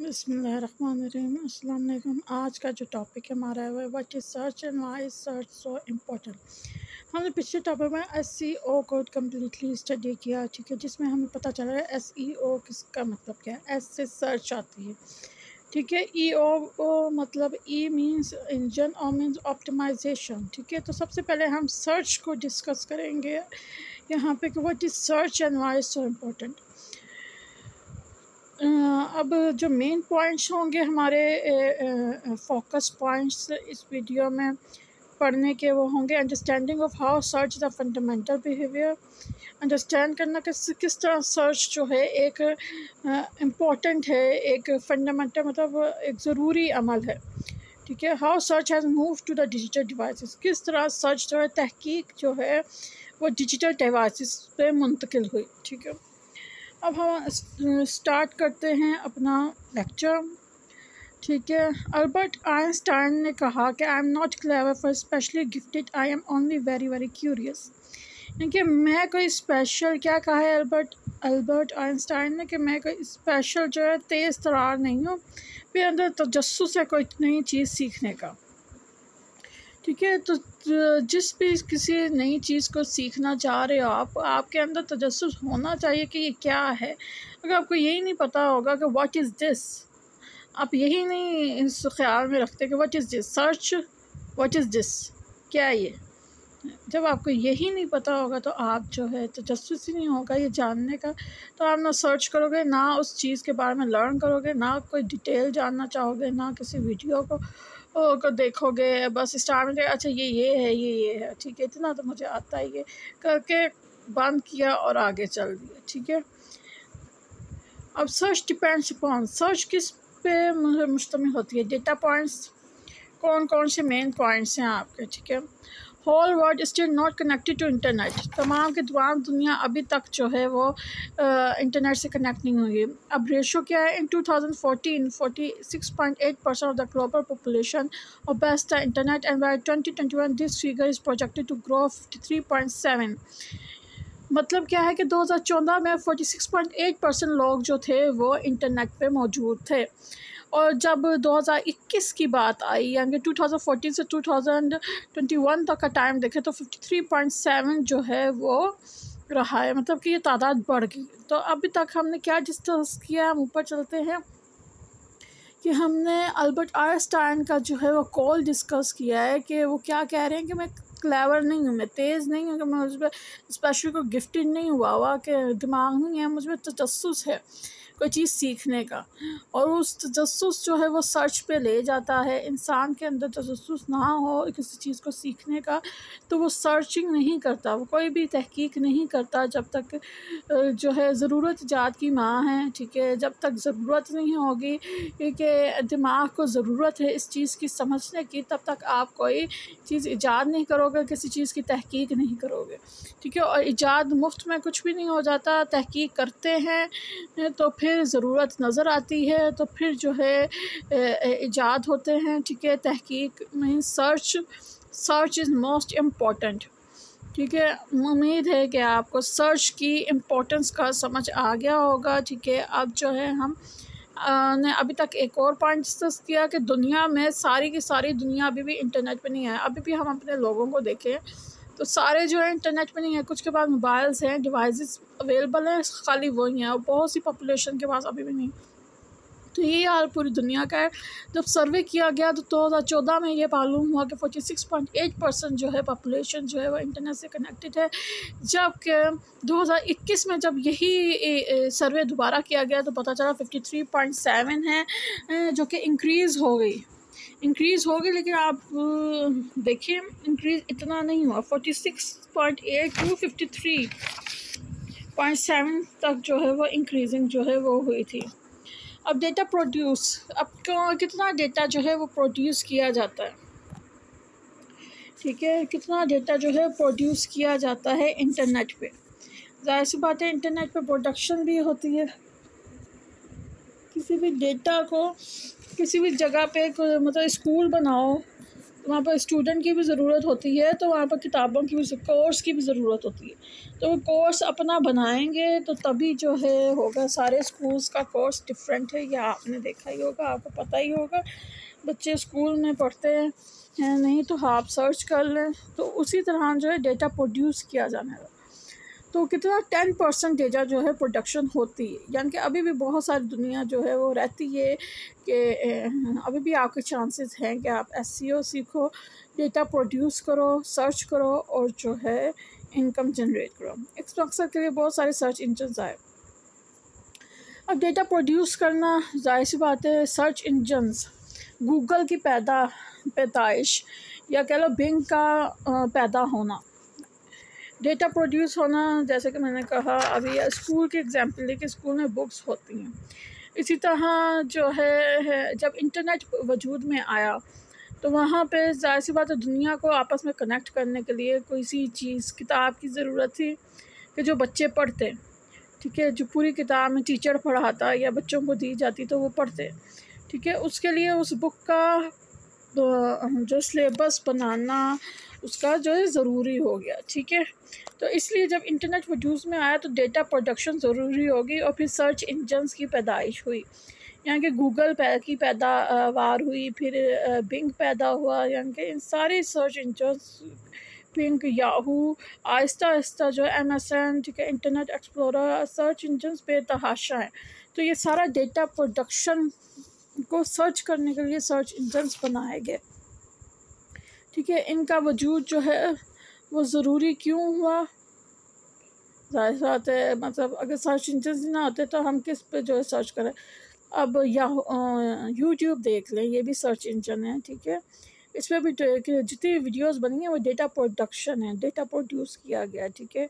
बसमीम आज का जो टॉपिक हमारा है what is search and why is search so important हमने पिछले टॉपिक में एस सी ओ को कम्प्लीटली स्टडी किया, ठीक है, जिसमें हमें पता चला है एस ई ओ किसका मतलब क्या है। एस से सर्च आती है, ठीक है। ई ओ ओ मतलब ई मींस इंजन और मींस ऑप्टिमाइजेशन ठीक है। तो सबसे पहले हम सर्च को डिस्कस करेंगे यहाँ पे कि what is search and why so important अब जो मेन पॉइंट्स होंगे हमारे फोकस पॉइंट्स इस वीडियो में पढ़ने के वो होंगे। Understanding of how search the fundamental behaviour understand करना किस किस तरह सर्च जो है एक इंपॉर्टेंट है, एक फंडामेंटल मतलब एक ज़रूरी अमल है। ठीक है? How search has move to the digital devices किस तरह सर्च जो है, तहकीक जो है, वो डिजिटल डिवाइसेस पे मुंतकिल हुई। ठीक है? अब हम स्टार्ट करते हैं अपना लेक्चर ठीक है? अल्बर्ट आइंस्टाइन ने कहा कि I am not clever for specially gifted I am only very very curious क्योंकि मैं कोई स्पेशल क्या कहा है अल्बर्ट अल्बर्ट आइंस्टाइन ने कि, मैं कोई स्पेशल जो है, तेज़ तरार नहीं हूँ, मेरे अंदर तजस्स है कोई नई चीज़ सीखने का। ठीक है? तो जिस भी किसी नई चीज़ को सीखना चाह रहे हो आप, आपके अंदर तजस होना चाहिए कि ये क्या है। अगर आपको यही नहीं पता होगा कि व्हाट इज़ दिस आप यही नहीं इस ख्याल में रखते कि what is this search what is this क्या ये? जब आपको यही नहीं पता होगा तो आप जो है तजस्स ही नहीं होगा ये जानने का। तो आप ना सर्च करोगे, ना उस चीज़ के बारे में लर्न करोगे, ना कोई डिटेल जानना चाहोगे, ना किसी वीडियो को को देखोगे, बस स्टार में अच्छा ये ये है, ये ये है, ठीक है, इतना तो मुझे आता ही है। करके बंद किया और आगे चल दिया, ठीक है? अब सर्च डिपेंड्स अपॉन सर्च किस पे मुश्तमिल होती है? डेटा पॉइंट्स कौन कौन से मेन पॉइंट्स हैं आपके, ठीक है? Whole world still not connected to internet तमाम के तमाम दुनिया अभी तक जो है वो इंटरनेट से कनेक्ट नहीं हुई। अब रेशो क्या है? In 2014 46.8 percent of the global population और best the internet and by 2021 this figure is projected to grow 53.7 मतलब क्या है कि 2014 में 46.8 परसेंट लोग जो थे वो इंटरनेट पे मौजूद थे। और जब 2021 की बात आई, यानी 2014 से 2021 तक का टाइम देखें तो 53.7 जो है वो रहा है। मतलब कि ये तादाद बढ़ गई। तो अभी तक हमने क्या डिस्कस किया हम ऊपर चलते हैं कि हमने अल्बर्ट आयरस्टाइन का जो है वो कॉल डिस्कस किया है कि वो क्या कह रहे हैं कि मैं क्लेवर नहीं हूँ, मैं तेज़ नहीं हूँ, कि मैं उस पर स्पेशली को गिफ्टेड नहीं हुआ हुआ, कि दिमाग नहीं है, मुझमें तजस है। कोई चीज़ सीखने का। और उस तजस जो है वो सर्च पे ले जाता है। इंसान के अंदर तजस ना हो किसी चीज़ को सीखने का तो वो सर्चिंग नहीं करता, वो कोई भी तहकीक नहीं करता जब तक जो है ज़रूरत ईजाद की माँ है, ठीक है? जब तक ज़रूरत नहीं होगी कि दिमाग को ज़रूरत है इस चीज़ की समझने की, तब तक आप कोई चीज़ ईजाद नहीं करोगे, किसी चीज़ की तहकीक नहीं करोगे, ठीक है? और ईजाद मुफ़्त में कुछ भी नहीं हो जाता। तहकीक करते हैं तो फिर फिर ज़रूरत नज़र आती है तो फिर जो है ईजाद होते हैं, ठीक है? तहकीक mean search search is most important ठीक है? उम्मीद है कि आपको सर्च की इम्पोर्टेंस का समझ आ गया होगा, ठीक है? अब जो है हम ने अभी तक एक और पॉइंट डिस्कस किया कि दुनिया में सारी की सारी दुनिया अभी भी इंटरनेट पे नहीं है। अभी भी हम अपने लोगों को देखें तो सारे जो है इंटरनेट पे नहीं है, कुछ के पास मोबाइल्स हैं डिवाइसेस अवेलेबल हैं, खाली वही हैं, और बहुत सी पॉपुलेशन के पास अभी भी नहीं। तो ये हाल पूरी दुनिया का है। जब सर्वे किया गया तो दो हज़ार चौदह में ये मालूम हुआ कि forty six point eight percent जो है पॉपुलेशन जो है वो इंटरनेट से कनेक्टेड है। जबकि दो हज़ार इक्कीस में जब यही सर्वे दोबारा किया गया तो पता चला फिफ्टी थ्री पॉइंट सेवन है जो कि इंक्रीज़ हो गई। इंक्रीज़ हो गई, लेकिन आप देखिए इंक्रीज़ इतना नहीं हुआ। Forty six point eight to fifty three point seven तक जो है वो इंक्रीजिंग जो है वो हुई थी। अब डेटा प्रोड्यूस अब कितना डेटा जो है वो प्रोड्यूस किया जाता है? ठीक है, कितना डेटा जो है प्रोड्यूस किया जाता है इंटरनेट पे? ज़ाहिर सी बात है इंटरनेट पे प्रोडक्शन भी होती है। किसी भी डेटा को, किसी भी जगह पे मतलब स्कूल बनाओ वहाँ पर स्टूडेंट की भी ज़रूरत होती है तो वहाँ पर किताबों की भी कोर्स की भी ज़रूरत होती है। तो कोर्स अपना बनाएँगे तो तभी जो है होगा, सारे स्कूल्स का कोर्स डिफरेंट है, या आपने देखा ही होगा, आपको पता ही होगा। बच्चे स्कूल में पढ़ते हैं नहीं तो आप सर्च कर लें तो उसी तरह जो है डेटा प्रोड्यूस किया जाने लगा तो कितना टेन परसेंट डेटा जो है प्रोडक्शन होती है। यानी कि अभी भी बहुत सारी दुनिया जो है वो रहती है कि अभी भी आपके चांसेस हैं कि आप एस e सीखो डेटा प्रोड्यूस करो सर्च करो और जो है इनकम जनरेट करो। इस मकसद के लिए बहुत सारे सर्च इंजन आए। अब डेटा प्रोड्यूस करना ज़ाहिर सी बात है सर्च इंजन्स गूगल की पैदा, पैदाइश या कह लो बिंग का पैदा होना। डेटा प्रोड्यूस होना जैसे कि मैंने कहा अभी स्कूल के एग्ज़ाम्पल लेके स्कूल में बुक्स होती हैं। इसी तरह जो है, है जब इंटरनेट वजूद में आया तो वहाँ पे ज़ाहिर सी बात है दुनिया को आपस में कनेक्ट करने के लिए कोई सी चीज़ किताब की ज़रूरत थी कि जो बच्चे पढ़ते। ठीक है जो पूरी किताब में टीचर पढ़ाता या बच्चों को दी जाती तो वो पढ़ते। ठीक है उसके लिए उस बुक का जो सिलेबस बनाना उसका जो है ज़रूरी हो गया, ठीक है? तो इसलिए जब इंटरनेट वजूद में आया तो डेटा प्रोडक्शन ज़रूरी होगी और फिर सर्च इंजन्स की पैदाइश हुई। यहाँ के गूगल पै, की पैदावार हुई, फिर बिंग पैदा हुआ यहाँ के इन सारे search engines pink Yahoo Aahista Aahista जो एम एस एन ठीक है इंटरनेट एक्सप्लोरर सर्च इंजन्स बेतहाशा हैं। तो ये सारा डेटा प्रोडक्शन को सर्च करने के लिए सर्च इंजन्स बनाए गए। ठीक है, इनका वजूद जो है, वो ज़रूरी क्यों हुआ? ज़ाहिर बात है मतलब अगर सर्च इंजन ना होते तो हम किस पे जो है सर्च करें? अब या यूट्यूब देख लें, ये भी सर्च इंजन है, ठीक है? इस पर भी जितनी वीडियोस बनी हैं, वो डेटा प्रोडक्शन है डेटा प्रोड्यूस किया गया, ठीक है?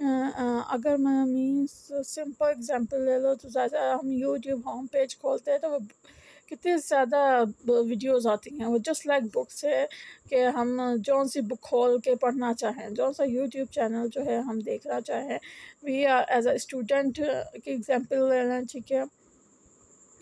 अगर मैं मीन्स सिंपल एग्जांपल ले लो तो ज़्यादा हम यूट्यूब होम पेज खोलते हैं तो वो कितनी ज़्यादा वीडियोस आती हैं। वो जस्ट लाइक बुक्स है कि हम जौन सी बुक खोल के पढ़ना चाहें, जौन सा यूट्यूब चैनल जो है हम देखना चाहें। We are as a student की एग्जांपल ले लें, ठीक है?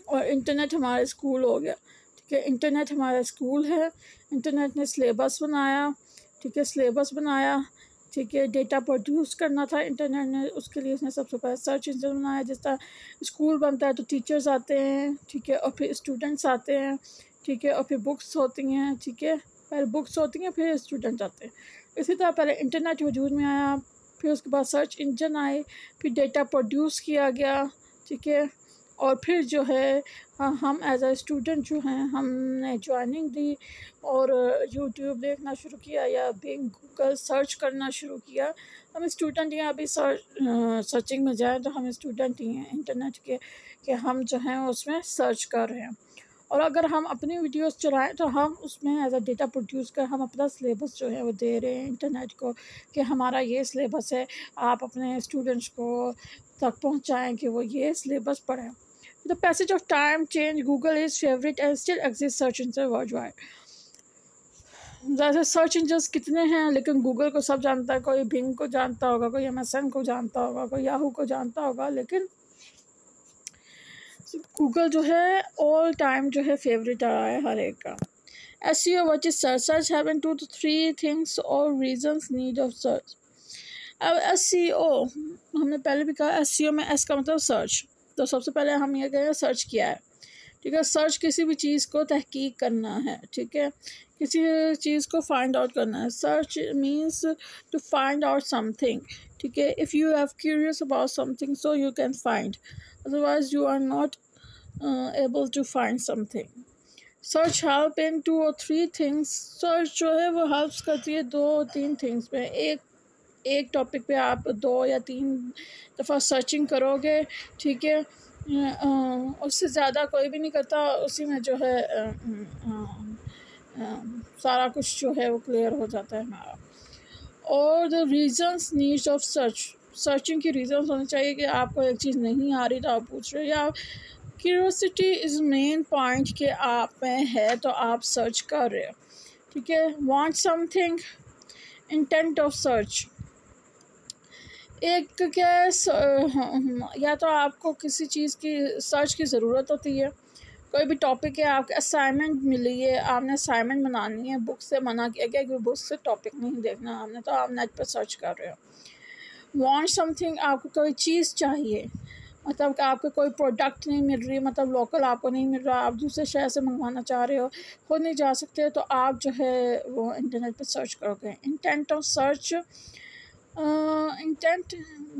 और इंटरनेट हमारा स्कूल हो गया, ठीक है? इंटरनेट हमारा स्कूल है इंटरनेट ने सिलेबस बनाया, ठीक है? सिलेबस बनाया ठीक है डेटा प्रोड्यूस करना था इंटरनेट ने, उसके लिए उसने सबसे पहले सर्च इंजन बनाया जिस तरह स्कूल बनता है तो टीचर्स आते हैं, ठीक है, और फिर स्टूडेंट्स आते हैं, ठीक है, और फिर बुक्स होती हैं, ठीक है, पहले बुक्स होती हैं, फिर स्टूडेंट्स आते हैं। इसी तरह पहले इंटरनेट वजूद में आया, फिर उसके बाद सर्च इंजन आए, फिर डेटा प्रोड्यूस किया गया, ठीक है और फिर जो है हम एज आ स्टूडेंट जो हैं, हमने ज्वाइनिंग दी और यूट्यूब देखना शुरू किया या बिंग गूगल सर्च करना शुरू किया। हम स्टूडेंट हैं, अभी सर्च सर्चिंग में जाएँ तो हम स्टूडेंट ही हैं इंटरनेट के, कि हम जो हैं उसमें सर्च कर रहे हैं। और अगर हम अपनी वीडियोस चलाएँ तो हम उसमें एज अ डेटा प्रोड्यूस कर हम अपना सिलेबस जो है वो दे रहे हैं इंटरनेट को, कि हमारा ये सिलेबस है, आप अपने स्टूडेंट्स को तक पहुंचाएँ कि वो ये सिलेबस पढ़ें। The passage of time changed Google is favorite and still exists. Search engine worldwide. जैसे सर्च इंजन कितने हैं, लेकिन गूगल को सब जानता है, कोई बिंग को जानता होगा, कोई एम को जानता होगा, कोई याहू को जानता होगा, लेकिन गूगल जो है ऑल टाइम जो है फेवरेट आ रहा है हर एक का। S C O which is search search having two three things और रीजंस नीड ऑफ़ सर्च अब एस सी ओ हमने पहले भी कहा एस सी ओ में एस का मतलब सर्च तो सबसे पहले हम ये कहें सर्च किया है। ठीक है सर्च किसी भी चीज़ को तहकीक करना है, ठीक है? किसी चीज़ को फाइंड आउट करना है। Search means to find out something ठीक है? If you have curious about something so you can find otherwise you are not able to find something search help in two और थ्री थिंग्स सर्च जो है, वो helps करती है दो तीन थिंग्स में। एक एक टॉपिक पे आप दो या तीन दफ़ा सर्चिंग करोगे, ठीक है? उससे ज़्यादा कोई भी नहीं करता, उसी में जो है सारा कुछ जो है वो क्लियर हो जाता है हमारा। और the reasons needs of search searching की रीज़न्स होने चाहिए कि आपको एक चीज़ नहीं आ रही तो आप पूछ रहे हो, या क्यूरोसिटी इज़ मेन पॉइंट कि आप में है तो आप सर्च कर रहे हो, ठीक है? Want something intent of search एक क्या हाँ, या तो आपको किसी चीज़ की सर्च की ज़रूरत होती है कोई भी टॉपिक है आपके असाइनमेंट मिली है आपने असाइनमेंट बनानी है बुक से मना किया गया कि बुक से टॉपिक नहीं देखना आपने तो आप नेट पर सर्च कर रहे हो। वांट समथिंग आपको कोई चीज़ चाहिए मतलब कि आपको कोई प्रोडक्ट नहीं मिल रही मतलब लोकल आपको नहीं मिल रहा आप दूसरे शहर से मंगवाना चाह रहे हो खुद नहीं जा सकते तो आप जो है वो इंटरनेट पर सर्च करोगे। इंटेंट ऑफ़ सर्च इंटेंट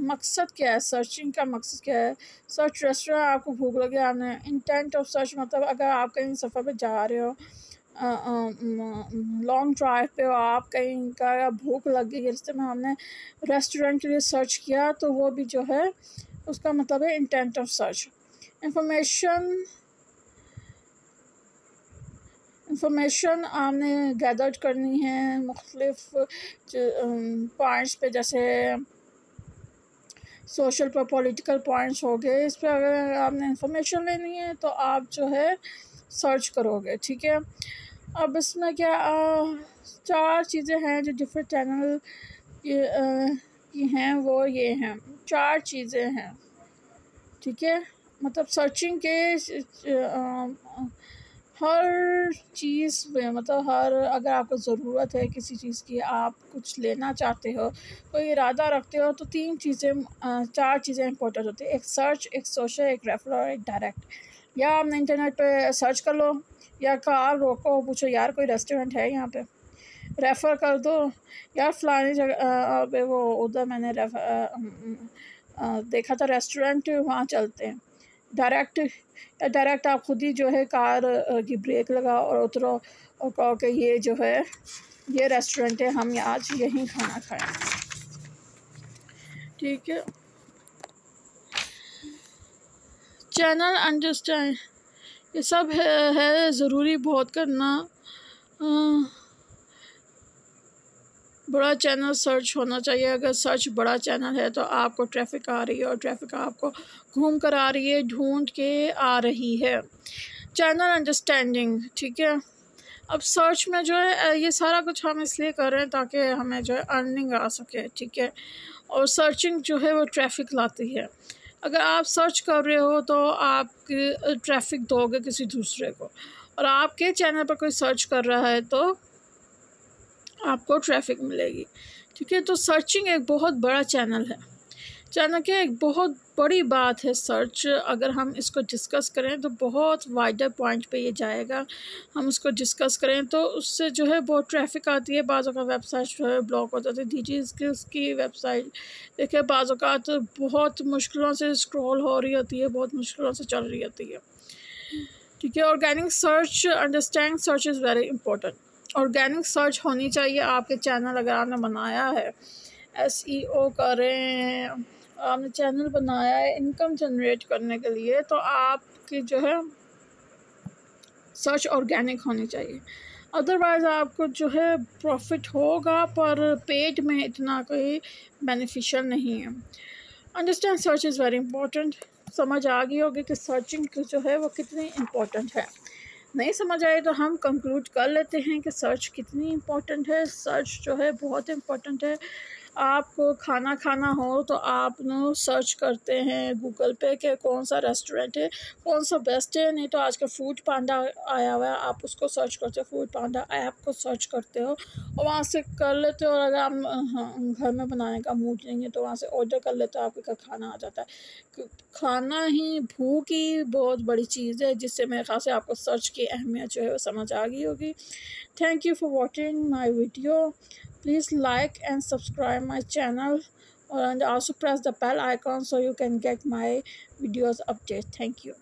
मकसद क्या है? सर्चिंग का मकसद क्या है? सर्च रेस्टोरेंट आपको भूख लगे आपने इंटेंट ऑफ़ सर्च मतलब अगर आप कहीं सफ़र पे जा रहे हो लॉन्ग ड्राइव पे हो, आप कहीं का भूख लग गई रिश्ते में हमने रेस्टोरेंट के लिए सर्च किया तो वो भी जो है, उसका मतलब है intent of search information information आपने गैदर करनी है मुख्तलिफ़ पॉइंट्स पे जैसे सोशल पर पॉलिटिकल पॉइंट्स हो गए इस पर अगर आपने इंफॉर्मेशन लेनी है तो आप जो है सर्च करोगे ठीक है? अब इसमें क्या आ, चार चीज़ें हैं जो डिफरेंट चैनल की हैं वो ये हैं चार चीज़ें हैं ठीक है? मतलब सर्चिंग के आ, हर चीज़ में मतलब हर, अगर आपको ज़रूरत है किसी चीज़ की, आप कुछ लेना चाहते हो, कोई इरादा रखते हो तो तीन चीज़ें चार चीज़ें इंपॉर्टेंट होती है। एक सर्च एक सोशल एक रेफर और एक डायरेक्ट या आपने इंटरनेट पे सर्च कर लो, या कार रोको, पूछो, यार, कोई रेस्टोरेंट है यहाँ पे? रेफ़र कर दो। यार फलानी जगह पे वो, उधर मैंने रेफर देखा था रेस्टोरेंट वहाँ चलते हैं। डायरेक्ट डायरेक्ट आप खुद ही जो है कार की ब्रेक लगाओ और उतरो और कहो कि ये जो है ये रेस्टोरेंट है हम आज यहीं खाना खाएँ। ठीक है। चैनल अंडरस्टैंड ये सब है, है ज़रूरी बहुत करना आ, बड़ा चैनल सर्च होना चाहिए। अगर सर्च बड़ा चैनल है तो आपको ट्रैफ़िक आ रही है और ट्रैफ़िक आपको घूम कर आ रही है, ढूंढ के आ रही है। चैनल अंडरस्टैंडिंग, ठीक है? अब सर्च में जो है ये सारा कुछ हम इसलिए कर रहे हैं ताकि हमें जो है अर्निंग आ सके, ठीक है? और सर्चिंग जो है वो ट्रैफ़िक लाती है। अगर आप सर्च कर रहे हो तो आप ट्रैफ़िक दोगे किसी दूसरे को। और आपके चैनल पर कोई सर्च कर रहा है तो आपको ट्रैफ़िक मिलेगी। ठीक है तो सर्चिंग एक बहुत बड़ा चैनल है। चैनल की एक बहुत बड़ी बात है सर्च अगर हम इसको डिस्कस करें तो बहुत वाइडर पॉइंट पे ये जाएगा। हम उसको डिस्कस करें तो उससे जो है बहुत ट्रैफ़िक आती है। बाज़ का वेबसाइट जो है ब्लॉक हो जाती है। डी जी स्किल्स की वेबसाइट देखिए बाज़ तो बहुत मुश्किलों से स्क्रॉल हो रही होती है, बहुत मुश्किलों से चल रही होती है। ठीक है organic search understand search is very important organic search होनी चाहिए। आपके चैनल अगर आपने बनाया है एस ई ओ करें, आपने चैनल बनाया है इनकम जनरेट करने के लिए तो आपकी जो है सर्च ऑर्गेनिक होनी चाहिए। अदरवाइज़ आपको जो है प्रॉफिट होगा, पर पेट में इतना कोई बेनिफिशियल नहीं है। Understand search is very important समझ आ गई होगी कि सर्चिंग जो है वो कितनी इम्पोर्टेंट है। नहीं समझ आए तो हम कंक्लूड कर लेते हैं कि सर्च कितनी इम्पोर्टेंट है। सर्च जो है बहुत इम्पोर्टेंट है। आपको खाना खाना हो तो आप सर्च करते हैं गूगल पे के कौन सा रेस्टोरेंट है कौन सा बेस्ट है नहीं तो आजकल फ़ूड पांडा आया हुआ है आप उसको सर्च करते हो फ़ूड पांडा ऐप को सर्च करते हो और वहाँ से कर लेते हो और अगर आप हाँ, घर में बनाने का मूड नहीं है तो वहाँ से ऑर्डर कर लेते हो आपके घर खाना आ जाता है। खाना ही भूख ही बहुत बड़ी चीज़ है जिससे मेरे ख्याल से आपको सर्च की अहमियत जो है वो समझ आ गई होगी। Thank you for watching my video please like and subscribe my channel and also press the bell icon so you can get my videos update. Thank you